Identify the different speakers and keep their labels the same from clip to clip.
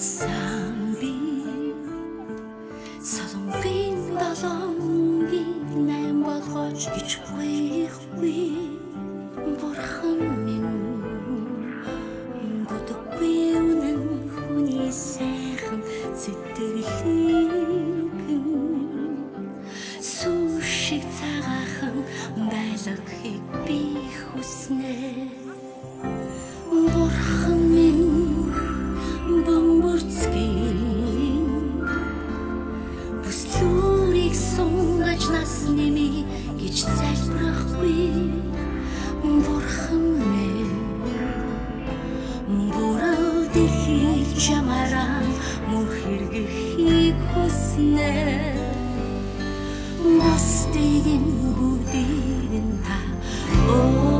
Speaker 1: sun. Хич залбирахгүй. Бурхан минь бурал дэлхийг чамаараа мөр хэрэгхийг хүснэ. Настыг нь бүгдийг нь та оо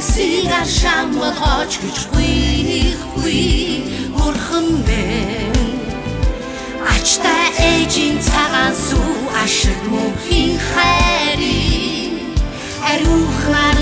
Speaker 1: Сига шамлан оч гэж хүй хөрхөн бэ Ачта эжин цагаан сүү ашиг мөн хин хайри Ариухнаа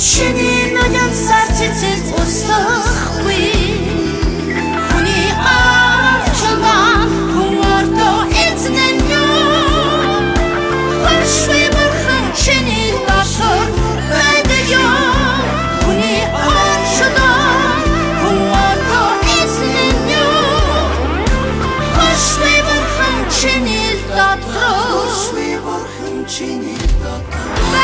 Speaker 1: چنین آیم سرچتت استخوی هونی آر چبان هونار دو اتنن یو خوشوی برخن چنین باشر بده یو هونی آر چدان هونار دو اتنن یو خوشوی برخن چنین دادر خوشوی برخن چنین دادر